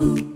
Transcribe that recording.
ooh.